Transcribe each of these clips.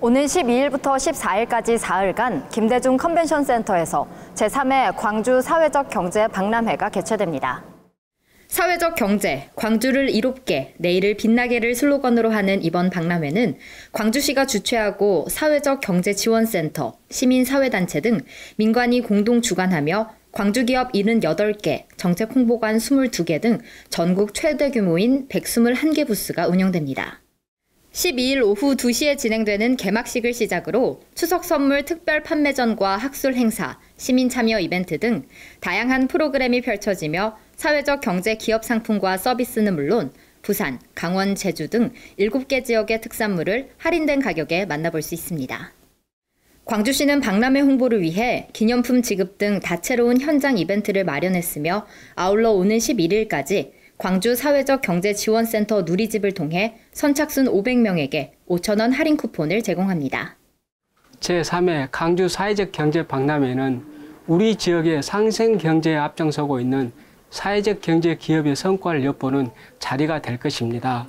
오는 12일부터 14일까지 사흘간 김대중 컨벤션 센터에서 제3회 광주 사회적 경제 박람회가 개최됩니다. 사회적 경제, 광주를 이롭게, 내일을 빛나게를 슬로건으로 하는 이번 박람회는 광주시가 주최하고 사회적 경제 지원센터, 시민사회단체 등 민관이 공동 주관하며 광주 기업 78개, 정책 홍보관 22개 등 전국 최대 규모인 121개 부스가 운영됩니다. 12일 오후 2시에 진행되는 개막식을 시작으로 추석 선물 특별 판매전과 학술 행사, 시민 참여 이벤트 등 다양한 프로그램이 펼쳐지며 사회적 경제 기업 상품과 서비스는 물론 부산, 강원, 제주 등 7개 지역의 특산물을 할인된 가격에 만나볼 수 있습니다. 광주시는 박람회 홍보를 위해 기념품 지급 등 다채로운 현장 이벤트를 마련했으며 아울러 오는 11일까지 광주 사회적 경제지원센터 누리집을 통해 선착순 500명에게 5천원 할인 쿠폰을 제공합니다. 제3회 강주 사회적 경제 박람회는 우리 지역의 상생 경제에 앞장서고 있는 사회적 경제 기업의 성과를 엿보는 자리가 될 것입니다.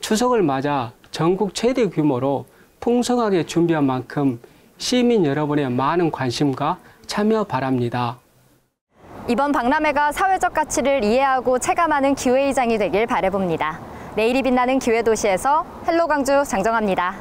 추석을 맞아 전국 최대 규모로 풍성하게 준비한 만큼 시민 여러분의 많은 관심과 참여 바랍니다. 이번 박람회가 사회적 가치를 이해하고 체감하는 기회의장이 되길 바라봅니다. 내일이 빛나는 기회도시에서 헬로 광주 장정합니다.